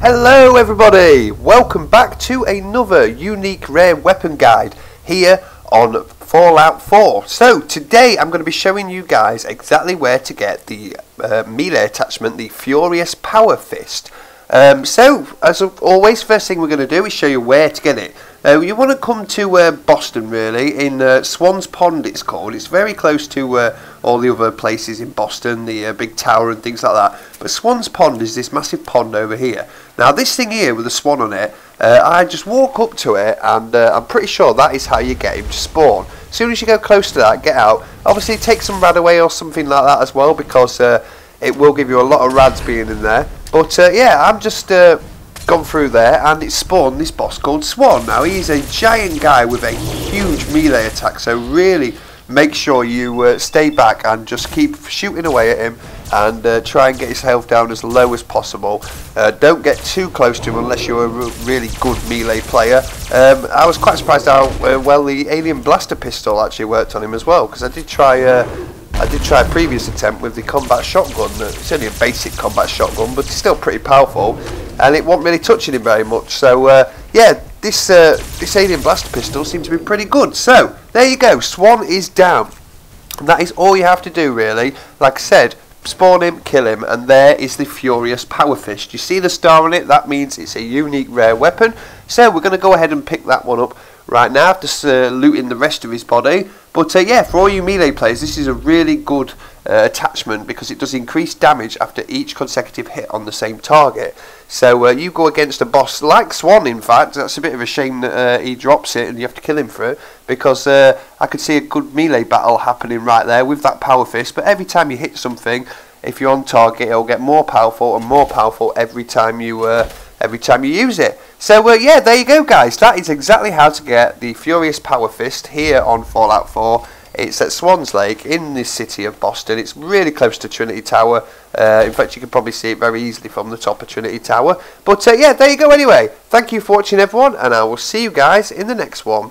Hello everybody! Welcome back to another unique rare weapon guide here on Fallout 4. So today I'm going to be showing you guys exactly where to get the uh, melee attachment, the Furious Power Fist. Um, so as always, first thing we're going to do is show you where to get it. Uh, you want to come to uh, Boston really, in uh, Swans Pond it's called. It's very close to uh, all the other places in Boston, the uh, big tower and things like that. But Swans Pond is this massive pond over here. Now this thing here with a swan on it, uh, I just walk up to it and I'm pretty sure that is how you get him to spawn. As soon as you go close to that, get out. Obviously take some RadAway or something like that as well because it will give you a lot of rads being in there. But yeah, I'm just gone through there and it spawned this boss called Swan. Now he's a giant guy with a huge melee attack so really make sure you uh, stay back and just keep shooting away at him and uh, try and get his health down as low as possible. Uh, don't get too close to him unless you're a really good melee player. Um, I was quite surprised how uh, well the alien blaster pistol actually worked on him as well because I did try uh, I did try a previous attempt with the combat shotgun. It's only a basic combat shotgun, but it's still pretty powerful, and it wasn't really touching him very much. So uh, yeah, this uh, this alien blaster pistol seems to be pretty good. So there you go, Swan is down. And that is all you have to do, really. Like I said, spawn him, kill him, and there is the Furious Power Fist. You see the star on it? That means it's a unique rare weapon. So we're going to go ahead and pick that one up right now, just uh, looting the rest of his body. But uh, yeah, for all you melee players, this is a really good uh, attachment because it does increase damage after each consecutive hit on the same target. So uh, you go against a boss like Swan, in fact, that's a bit of a shame that uh, he drops it and you have to kill him for it because uh, I could see a good melee battle happening right there with that power fist. But every time you hit something, if you're on target, it'll get more powerful and more powerful every time you uh, every time you use it. So uh, yeah, there you go guys. That is exactly how to get the Furious Power Fist here on Fallout 4. It's at Swans Lake in the city of Boston. It's really close to Trinity Tower. Uh, in fact, you can probably see it very easily from the top of Trinity Tower. But uh, yeah, there you go anyway. Thank you for watching everyone, and I will see you guys in the next one.